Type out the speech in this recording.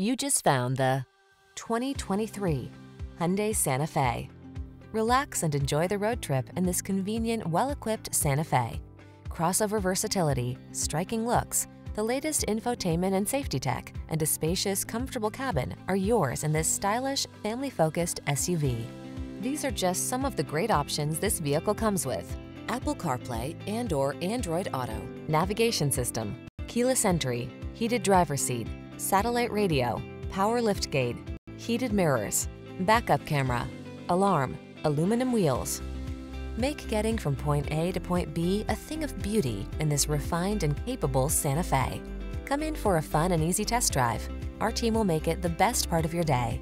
You just found the 2023 Hyundai Santa Fe. Relax and enjoy the road trip in this convenient, well-equipped Santa Fe. Crossover versatility, striking looks, the latest infotainment and safety tech, and a spacious, comfortable cabin are yours in this stylish, family-focused SUV. These are just some of the great options this vehicle comes with. Apple CarPlay and or Android Auto, navigation system, keyless entry, heated driver seat, satellite radio, power liftgate, heated mirrors, backup camera, alarm, aluminum wheels. Make getting from point A to point B a thing of beauty in this refined and capable Santa Fe. Come in for a fun and easy test drive. Our team will make it the best part of your day.